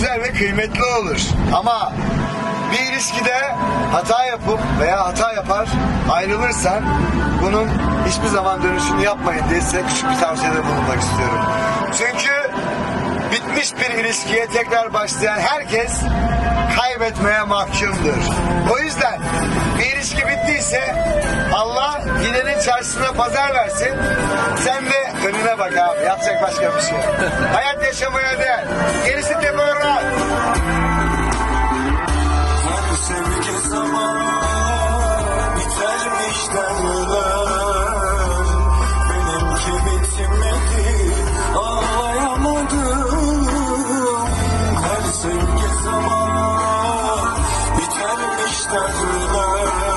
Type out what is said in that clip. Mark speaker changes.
Speaker 1: güzel ve kıymetli olur. Ama bir ilişkide hata yapıp veya hata yapar ayrılırsan bunun hiçbir zaman dönüşünü yapmayın diye size küçük bir tavsiyede bulunmak istiyorum. Çünkü bitmiş bir ilişkiye tekrar başlayan herkes kaybetmeye mahkumdur. O yüzden bir ilişki bittiyse Allah gidenin çarşısına pazar versin. Sen de önüne bak abi. Yapacak başka bir şey. Hayat teferruat. Başta güler